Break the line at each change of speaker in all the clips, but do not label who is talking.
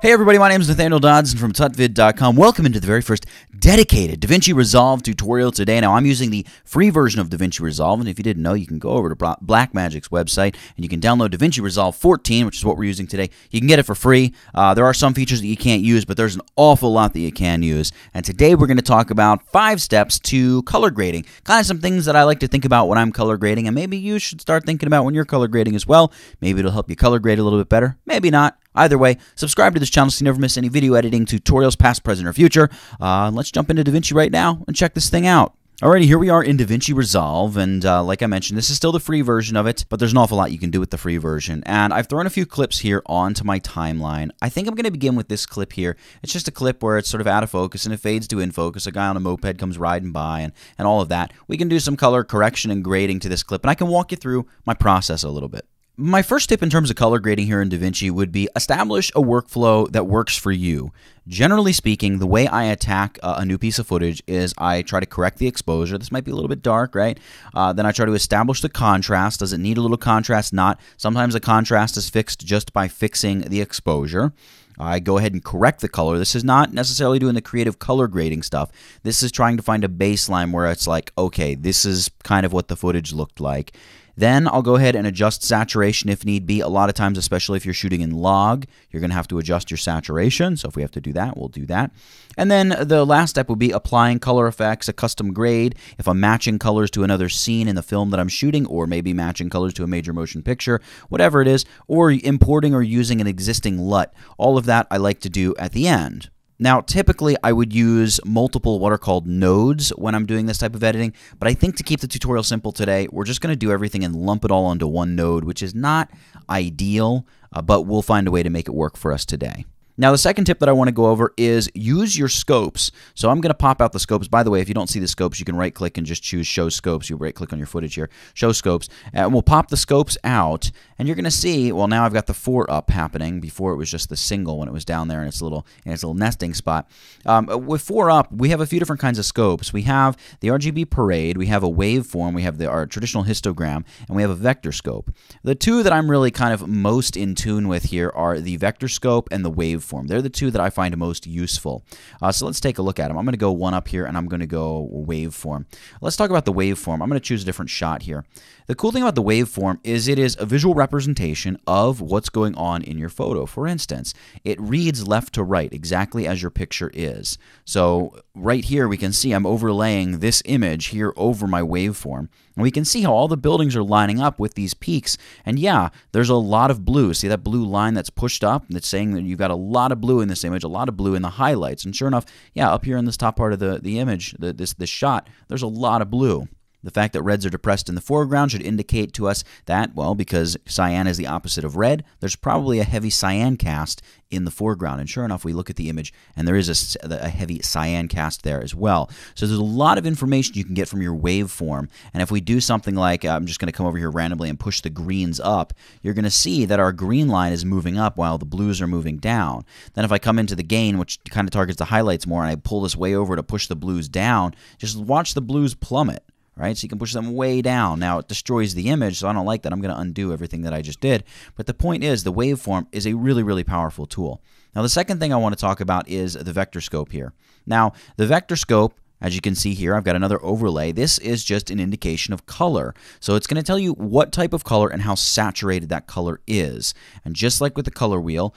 Hey everybody, my name is Nathaniel Dodson from tutvid.com. Welcome into the very first dedicated DaVinci Resolve tutorial today. Now I'm using the free version of DaVinci Resolve, and if you didn't know, you can go over to Blackmagic's website and you can download DaVinci Resolve 14, which is what we're using today. You can get it for free. Uh, there are some features that you can't use, but there's an awful lot that you can use. And today we're going to talk about five steps to color grading. Kind of some things that I like to think about when I'm color grading, and maybe you should start thinking about when you're color grading as well. Maybe it'll help you color grade a little bit better. Maybe not. Either way, subscribe to this channel so you never miss any video editing tutorials, past, present, or future. Uh, let's jump into DaVinci right now and check this thing out. Alrighty, here we are in DaVinci Resolve, and uh, like I mentioned, this is still the free version of it, but there's an awful lot you can do with the free version. And I've thrown a few clips here onto my timeline. I think I'm going to begin with this clip here. It's just a clip where it's sort of out of focus and it fades to in focus. A guy on a moped comes riding by and, and all of that. We can do some color correction and grading to this clip, and I can walk you through my process a little bit. My first tip in terms of color grading here in DaVinci would be establish a workflow that works for you. Generally speaking, the way I attack a new piece of footage is I try to correct the exposure. This might be a little bit dark, right? Uh, then I try to establish the contrast. Does it need a little contrast? Not. Sometimes the contrast is fixed just by fixing the exposure. I go ahead and correct the color. This is not necessarily doing the creative color grading stuff. This is trying to find a baseline where it's like, okay, this is kind of what the footage looked like. Then I'll go ahead and adjust saturation if need be. A lot of times, especially if you're shooting in log, you're going to have to adjust your saturation. So if we have to do that, we'll do that. And then the last step would be applying color effects, a custom grade. If I'm matching colors to another scene in the film that I'm shooting, or maybe matching colors to a major motion picture, whatever it is, or importing or using an existing LUT. All of that I like to do at the end. Now, typically I would use multiple what are called nodes when I'm doing this type of editing, but I think to keep the tutorial simple today, we're just going to do everything and lump it all onto one node, which is not ideal, uh, but we'll find a way to make it work for us today. Now, the second tip that I want to go over is use your scopes. So I'm going to pop out the scopes. By the way, if you don't see the scopes, you can right click and just choose show scopes. You right click on your footage here, show scopes, and we'll pop the scopes out. And you're going to see, well, now I've got the four up happening. Before it was just the single when it was down there in its little in its little nesting spot. Um, with four up, we have a few different kinds of scopes. We have the RGB parade, we have a waveform, we have the our traditional histogram, and we have a vector scope. The two that I'm really kind of most in tune with here are the vector scope and the wave waveform. They're the two that I find most useful. Uh, so let's take a look at them. I'm going to go one up here and I'm going to go waveform. Let's talk about the waveform. I'm going to choose a different shot here. The cool thing about the waveform is it is a visual representation of what's going on in your photo. For instance, it reads left to right exactly as your picture is. So right here we can see I'm overlaying this image here over my waveform. And we can see how all the buildings are lining up with these peaks. And yeah, there's a lot of blue. See that blue line that's pushed up? That's saying that you've got a lot of blue in this image, a lot of blue in the highlights. And sure enough, yeah, up here in this top part of the, the image, the, this, this shot, there's a lot of blue. The fact that reds are depressed in the foreground should indicate to us that, well, because cyan is the opposite of red, there's probably a heavy cyan cast in the foreground. And sure enough, we look at the image and there is a, a heavy cyan cast there as well. So there's a lot of information you can get from your waveform. And if we do something like, uh, I'm just going to come over here randomly and push the greens up, you're going to see that our green line is moving up while the blues are moving down. Then if I come into the gain, which kind of targets the highlights more, and I pull this way over to push the blues down, just watch the blues plummet right? So you can push them way down. Now it destroys the image, so I don't like that. I'm going to undo everything that I just did. But the point is, the waveform is a really, really powerful tool. Now the second thing I want to talk about is the vector scope here. Now the vector scope as you can see here, I've got another overlay. This is just an indication of color. So it's going to tell you what type of color and how saturated that color is. And just like with the color wheel,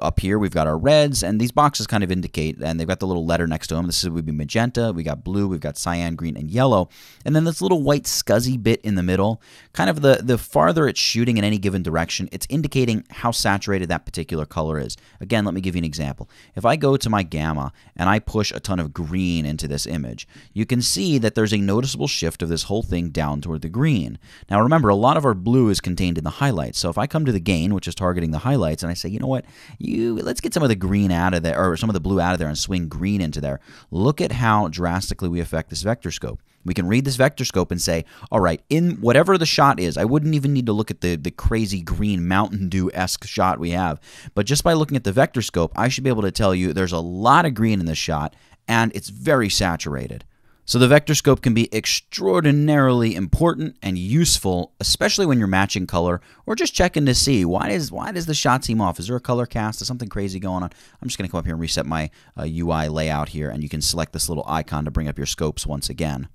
up here we've got our reds, and these boxes kind of indicate, and they've got the little letter next to them. This is, would be magenta, we got blue, we've got cyan, green, and yellow. And then this little white scuzzy bit in the middle, kind of the, the farther it's shooting in any given direction, it's indicating how saturated that particular color is. Again, let me give you an example. If I go to my gamma and I push a ton of green into this image, you can see that there's a noticeable shift of this whole thing down toward the green. Now remember, a lot of our blue is contained in the highlights. So if I come to the gain, which is targeting the highlights, and I say, you know what, you let's get some of the green out of there, or some of the blue out of there and swing green into there. Look at how drastically we affect this vector scope. We can read this vector scope and say, all right, in whatever the shot is, I wouldn't even need to look at the, the crazy green Mountain Dew-esque shot we have. But just by looking at the vector scope, I should be able to tell you there's a lot of green in this shot and it's very saturated. So the vector scope can be extraordinarily important and useful, especially when you're matching color or just checking to see why does why does the shot seem off? Is there a color cast? Is something crazy going on? I'm just going to come up here and reset my uh, UI layout here, and you can select this little icon to bring up your scopes once again.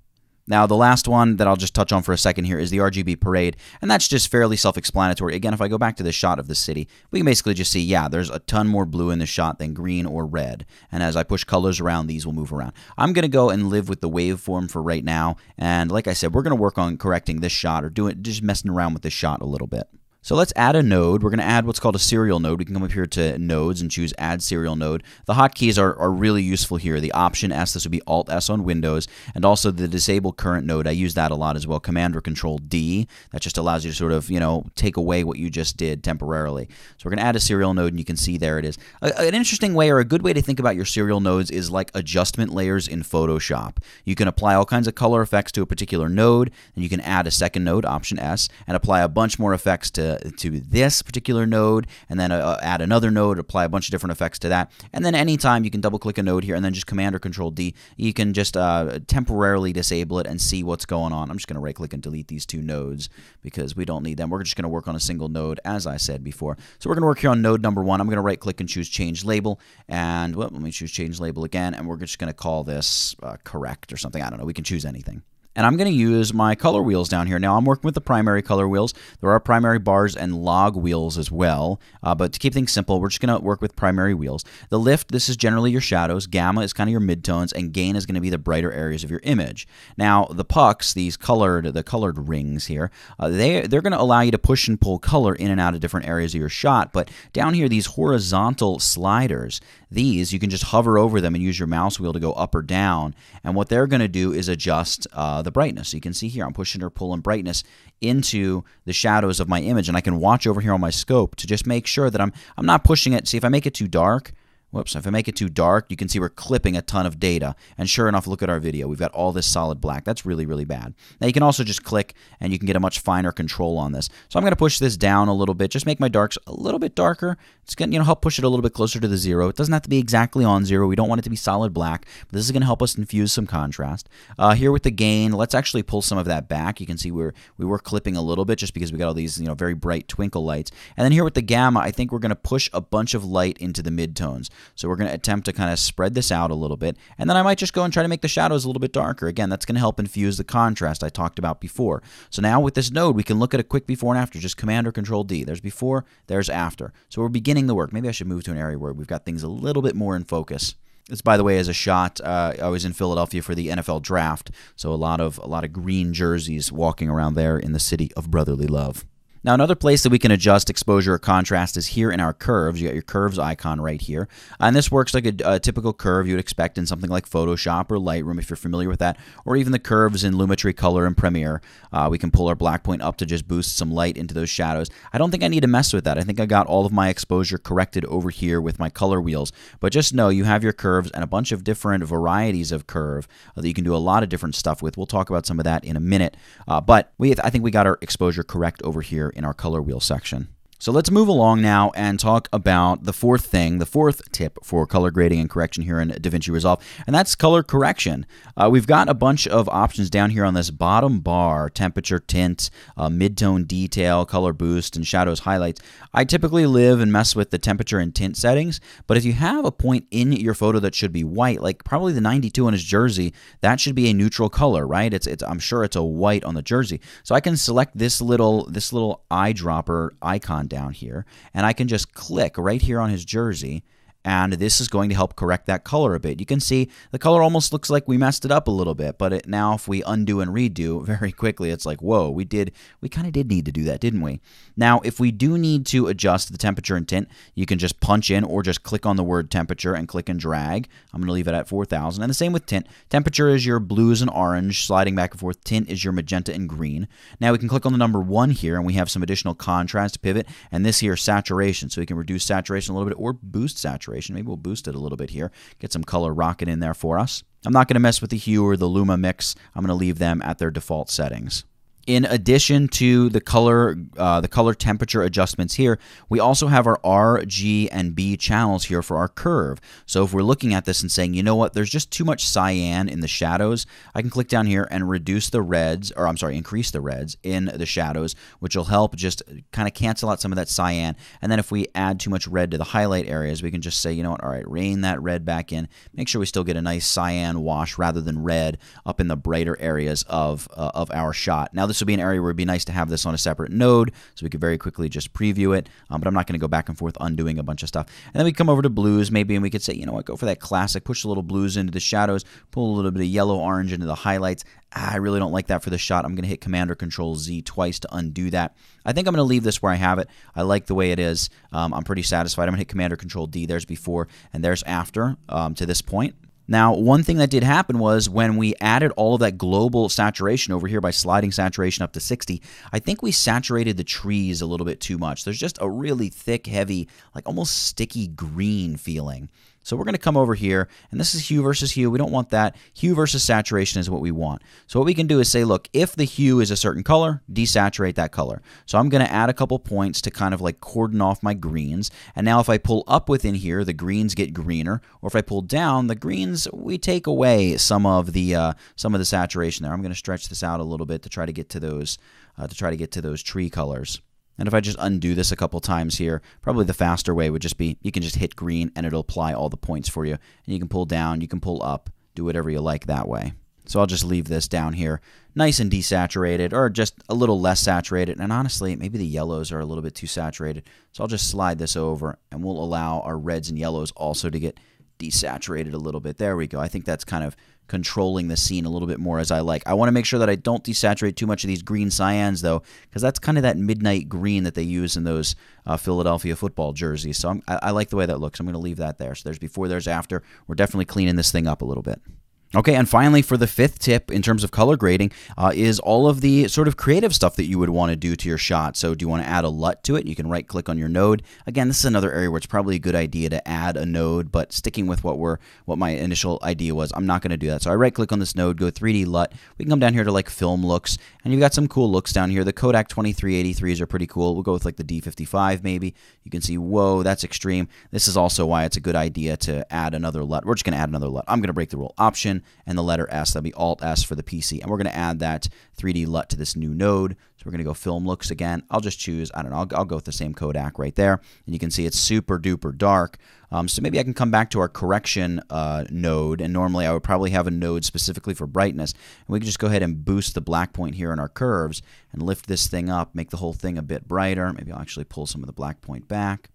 Now, the last one that I'll just touch on for a second here is the RGB parade, and that's just fairly self explanatory. Again, if I go back to the shot of the city, we can basically just see, yeah, there's a ton more blue in the shot than green or red. And as I push colors around, these will move around. I'm going to go and live with the waveform for right now, and like I said, we're going to work on correcting this shot or doing just messing around with this shot a little bit. So let's add a node. We're going to add what's called a serial node. We can come up here to nodes and choose add serial node. The hotkeys are, are really useful here. The option S, this would be alt S on Windows, and also the disable current node. I use that a lot as well. Command or control D. That just allows you to sort of, you know, take away what you just did temporarily. So we're going to add a serial node, and you can see there it is. A, an interesting way or a good way to think about your serial nodes is like adjustment layers in Photoshop. You can apply all kinds of color effects to a particular node, and you can add a second node, option S, and apply a bunch more effects to this particular node, and then uh, add another node, apply a bunch of different effects to that. And then anytime you can double click a node here and then just Command or Control D, you can just uh, temporarily disable it and see what's going on. I'm just going to right click and delete these two nodes because we don't need them. We're just going to work on a single node as I said before. So we're going to work here on node number one. I'm going to right click and choose Change Label. And well, let me choose Change Label again. And we're just going to call this uh, correct or something. I don't know. We can choose anything. And I'm going to use my color wheels down here. Now, I'm working with the primary color wheels. There are primary bars and log wheels as well. Uh, but to keep things simple, we're just going to work with primary wheels. The lift, this is generally your shadows. Gamma is kind of your midtones. And gain is going to be the brighter areas of your image. Now, the pucks, these colored, the colored rings here, uh, they, they're going to allow you to push and pull color in and out of different areas of your shot. But down here, these horizontal sliders, these, you can just hover over them and use your mouse wheel to go up or down. And what they're going to do is adjust uh, Uh, the brightness. So you can see here, I'm pushing or pulling brightness into the shadows of my image. And I can watch over here on my scope to just make sure that I'm, I'm not pushing it. See, if I make it too dark, Whoops, if I make it too dark, you can see we're clipping a ton of data. And sure enough, look at our video. We've got all this solid black. That's really, really bad. Now you can also just click and you can get a much finer control on this. So I'm going to push this down a little bit, just make my darks a little bit darker. It's going to you know, help push it a little bit closer to the zero. It doesn't have to be exactly on zero. We don't want it to be solid black, this is going to help us infuse some contrast. Uh, here with the gain, let's actually pull some of that back. You can see we're, we were clipping a little bit just because we got all these you know very bright twinkle lights. And then here with the gamma, I think we're going to push a bunch of light into the midtones. So we're going to attempt to kind of spread this out a little bit. And then I might just go and try to make the shadows a little bit darker. Again, that's going to help infuse the contrast I talked about before. So now with this node, we can look at a quick before and after, just Command or Control D. There's before, there's after. So we're beginning the work. Maybe I should move to an area where we've got things a little bit more in focus. This, by the way, is a shot. Uh, I was in Philadelphia for the NFL draft, so a lot of a lot of green jerseys walking around there in the city of brotherly love. Now, another place that we can adjust exposure or contrast is here in our curves. You got your curves icon right here. And this works like a, a, typical curve you would expect in something like Photoshop or Lightroom if you're familiar with that, or even the curves in Lumetri Color and Premiere. Uh, we can pull our black point up to just boost some light into those shadows. I don't think I need to mess with that. I think I got all of my exposure corrected over here with my color wheels. But just know you have your curves and a bunch of different varieties of curve that you can do a lot of different stuff with. We'll talk about some of that in a minute. Uh, but we, I think we got our exposure correct over here in our color wheel section. So let's move along now and talk about the fourth thing, the fourth tip for color grading and correction here in DaVinci Resolve, and that's color correction. Uh, we've got a bunch of options down here on this bottom bar, temperature, tint, uh, midtone detail, color boost, and shadows highlights. I typically live and mess with the temperature and tint settings, but if you have a point in your photo that should be white, like probably the 92 on his jersey, that should be a neutral color, right? It's, it's I'm sure it's a white on the jersey. So I can select this little this little eyedropper icon down here, and I can just click right here on his jersey and this is going to help correct that color a bit. You can see the color almost looks like we messed it up a little bit, but it, now if we undo and redo very quickly, it's like, whoa, we did, we kind of did need to do that, didn't we? Now, if we do need to adjust the temperature and tint, you can just punch in or just click on the word temperature and click and drag. I'm going to leave it at 4,000. And the same with tint. Temperature is your blues and orange, sliding back and forth. Tint is your magenta and green. Now we can click on the number one here, and we have some additional contrast pivot, and this here saturation. So we can reduce saturation a little bit or boost saturation saturation. Maybe we'll boost it a little bit here, get some color rocket in there for us. I'm not going to mess with the hue or the luma mix. I'm going to leave them at their default settings. In addition to the color uh, the color temperature adjustments here we also have our R G and B channels here for our curve. So if we're looking at this and saying you know what there's just too much cyan in the shadows I can click down here and reduce the reds or I'm sorry increase the reds in the shadows which will help just kind of cancel out some of that cyan. And then if we add too much red to the highlight areas we can just say you know what all right rein that red back in. Make sure we still get a nice cyan wash rather than red up in the brighter areas of uh, of our shot. Now this would be an area where it'd be nice to have this on a separate node so we could very quickly just preview it. Um, but I'm not going to go back and forth undoing a bunch of stuff. And then we come over to blues maybe and we could say, you know what, go for that classic, push a little blues into the shadows, pull a little bit of yellow orange into the highlights. Ah, I really don't like that for the shot. I'm going to hit Command or Control Z twice to undo that. I think I'm going to leave this where I have it. I like the way it is. Um, I'm pretty satisfied. I'm going to hit Command or Control D. There's before and there's after um, to this point. Now, one thing that did happen was when we added all of that global saturation over here by sliding saturation up to 60, I think we saturated the trees a little bit too much. There's just a really thick, heavy, like almost sticky green feeling. So we're going to come over here, and this is hue versus hue. We don't want that. Hue versus saturation is what we want. So what we can do is say, look, if the hue is a certain color, desaturate that color. So I'm going to add a couple points to kind of like cordon off my greens. And now if I pull up within here, the greens get greener. Or if I pull down, the greens, we take away some of the uh, some of the saturation there. I'm going to stretch this out a little bit to try to get to those uh, to try to get to those tree colors. And if I just undo this a couple times here, probably the faster way would just be you can just hit green and it'll apply all the points for you. And you can pull down, you can pull up, do whatever you like that way. So I'll just leave this down here nice and desaturated or just a little less saturated. And honestly, maybe the yellows are a little bit too saturated. So I'll just slide this over and we'll allow our reds and yellows also to get desaturated a little bit. There we go. I think that's kind of controlling the scene a little bit more as I like. I want to make sure that I don't desaturate too much of these green cyans, though, because that's kind of that midnight green that they use in those uh, Philadelphia football jerseys. So I, I like the way that looks. I'm going to leave that there. So there's before, there's after. We're definitely cleaning this thing up a little bit. Okay, and finally, for the fifth tip in terms of color grading, uh, is all of the sort of creative stuff that you would want to do to your shot. So, do you want to add a LUT to it? You can right click on your node. Again, this is another area where it's probably a good idea to add a node, but sticking with what we're what my initial idea was, I'm not going to do that. So, I right click on this node, go 3D LUT. We can come down here to like film looks, and you've got some cool looks down here. The Kodak 2383s are pretty cool. We'll go with like the D55 maybe. You can see, whoa, that's extreme. This is also why it's a good idea to add another LUT. We're just going to add another LUT. I'm going to break the rule. Option and the letter S. That'll be Alt S for the PC. And we're going to add that 3D LUT to this new node. So we're going to go film looks again. I'll just choose, I don't know, I'll, I'll, go with the same Kodak right there. And you can see it's super duper dark. Um, so maybe I can come back to our correction uh, node. And normally I would probably have a node specifically for brightness. And we can just go ahead and boost the black point here in our curves and lift this thing up, make the whole thing a bit brighter. Maybe I'll actually pull some of the black point back.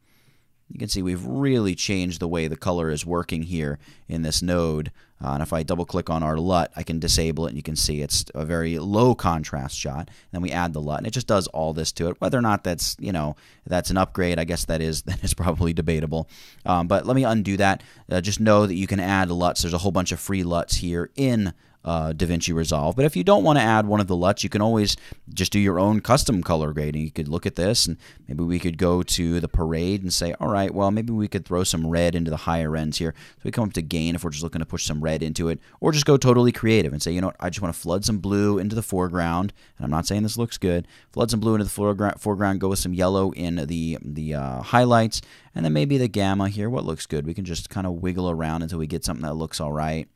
You can see we've really changed the way the color is working here in this node. Uh, and if I double click on our LUT, I can disable it and you can see it's a very low contrast shot. And Then we add the LUT and it just does all this to it. Whether or not that's, you know, that's an upgrade, I guess that is that is probably debatable. Um, but let me undo that. Uh, just know that you can add LUTs. There's a whole bunch of free LUTs here in uh, DaVinci Resolve. But if you don't want to add one of the LUTs, you can always just do your own custom color grading. You could look at this and maybe we could go to the parade and say, all right, well, maybe we could throw some red into the higher ends here. So we come up to gain if we're just looking to push some red into it, or just go totally creative and say, you know what, I just want to flood some blue into the foreground. And I'm not saying this looks good. Flood some blue into the foreground, go with some yellow in the, the uh, highlights, and then maybe the gamma here. What looks good? We can just kind of wiggle around until we get something that looks all right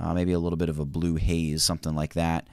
uh, maybe a little bit of a blue haze, something like that.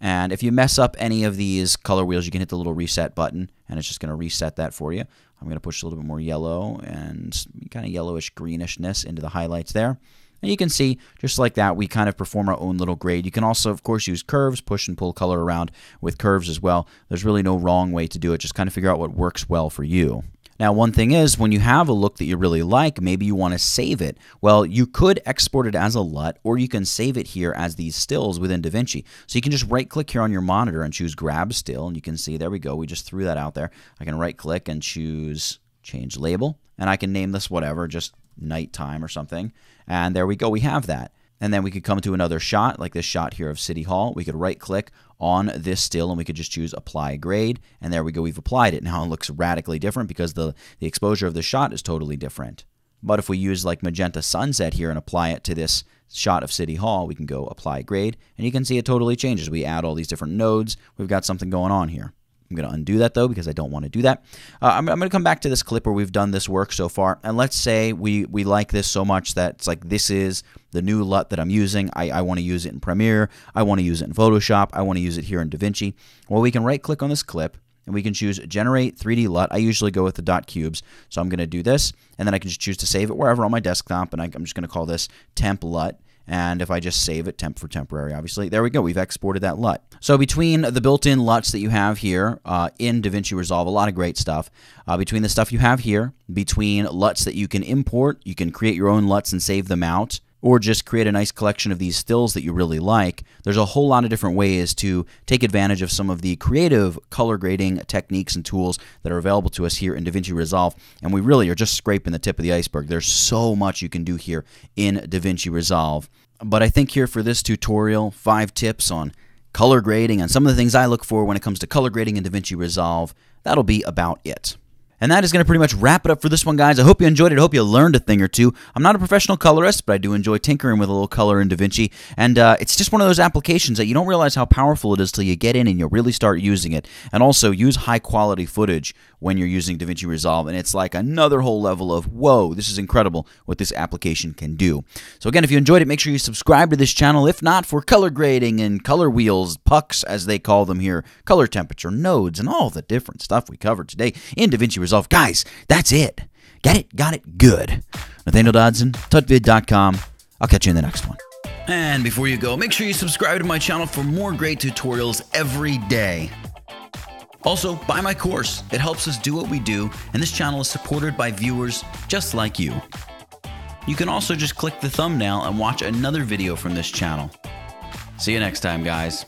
And if you mess up any of these color wheels, you can hit the little reset button, and it's just going to reset that for you. I'm going to push a little bit more yellow and kind of yellowish greenishness into the highlights there. And you can see, just like that, we kind of perform our own little grade. You can also, of course, use curves, push and pull color around with curves as well. There's really no wrong way to do it. Just kind of figure out what works well for you. Now, one thing is, when you have a look that you really like, maybe you want to save it. Well, you could export it as a LUT, or you can save it here as these stills within DaVinci. So you can just right click here on your monitor and choose Grab Still, and you can see, there we go, we just threw that out there. I can right click and choose Change Label, and I can name this whatever, just nighttime or something. And there we go, we have that. And then we could come to another shot, like this shot here of City Hall. We could right click on this still and we could just choose apply grade. And there we go, we've applied it. Now it looks radically different because the, the exposure of the shot is totally different. But if we use like magenta sunset here and apply it to this shot of City Hall, we can go apply grade, and you can see it totally changes. We add all these different nodes. We've got something going on here. I'm going to undo that though because I don't want to do that. Uh, I'm, I'm going to come back to this clip where we've done this work so far, and let's say we we like this so much that it's like this is the new LUT that I'm using. I, I want to use it in Premiere. I want to use it in Photoshop. I want to use it here in DaVinci. Well, we can right click on this clip and we can choose generate 3D LUT. I usually go with the dot cubes, so I'm going to do this, and then I can just choose to save it wherever on my desktop, and I, I'm just going to call this temp LUT. And if I just save it, temp for temporary, obviously, there we go. We've exported that LUT. So between the built-in LUTs that you have here uh, in DaVinci Resolve, a lot of great stuff. Uh, between the stuff you have here, between LUTs that you can import, you can create your own LUTs and save them out or just create a nice collection of these stills that you really like. There's a whole lot of different ways to take advantage of some of the creative color grading techniques and tools that are available to us here in DaVinci Resolve. And we really are just scraping the tip of the iceberg. There's so much you can do here in DaVinci Resolve. But I think here for this tutorial, five tips on color grading and some of the things I look for when it comes to color grading in DaVinci Resolve, that'll be about it. And that is going to pretty much wrap it up for this one, guys. I hope you enjoyed it. I hope you learned a thing or two. I'm not a professional colorist, but I do enjoy tinkering with a little color in DaVinci. And uh, it's just one of those applications that you don't realize how powerful it is till you get in and you really start using it. And also use high quality footage when you're using DaVinci Resolve. And it's like another whole level of, whoa, this is incredible what this application can do. So, again, if you enjoyed it, make sure you subscribe to this channel. If not, for color grading and color wheels, pucks as they call them here, color temperature, nodes, and all the different stuff we covered today in DaVinci Resolve. Guys, that's it. Get it? Got it? Good. Nathaniel Dodson, tutvid.com. I'll catch you in the next one. And before you go, make sure you subscribe to my channel for more great tutorials every day. Also, buy my course. It helps us do what we do, and this channel is supported by viewers just like you. You can also just click the thumbnail and watch another video from this channel. See you next time, guys.